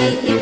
Hey,